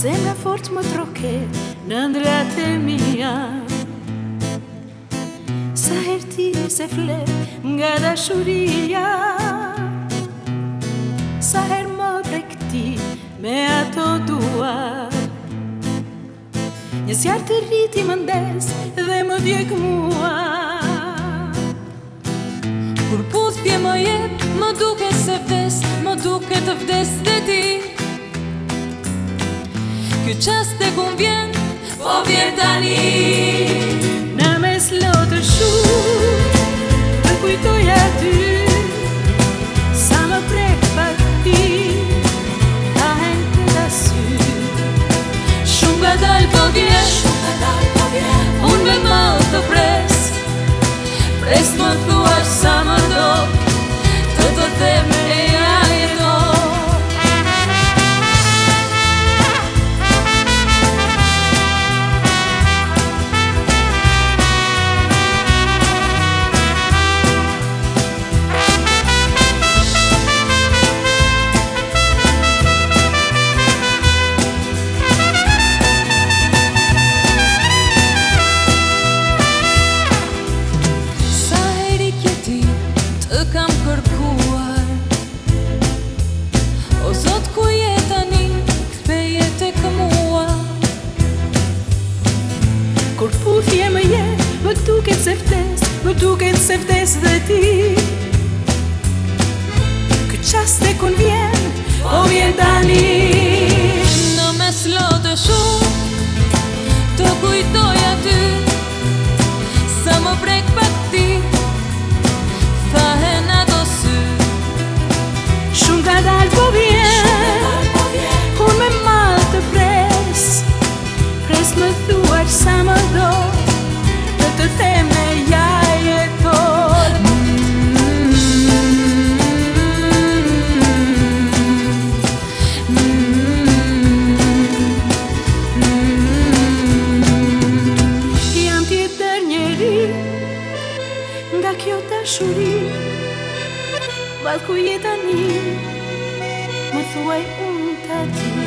Zemra fort më troke në ndrat e mija Sa her ti se fle nga dashuria Sa her më prek ti me ato dua Një zjarë të rriti më ndes dhe më djek mua Kur putë pje më jetë, më duke se vdes, më duke të vdes dhe ti Ky qas të kun vjen Po vjen tani Në mes lotë shumë Kur puthje më je, më duke të seftes, më duke të seftes dhe ti Këtë qaste të kun vjen, o vjen tani Shuri, valku i tani, më suaj unë tati